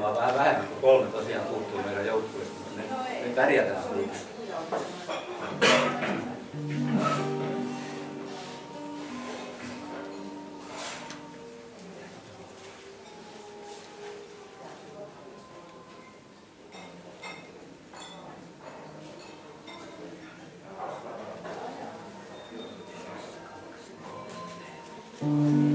Mä vähän vähemmän kuin kolme tosiaan puuttuu meidän joukkueesta, mutta me, me pärjätään kuitenkin. Thank mm -hmm. you.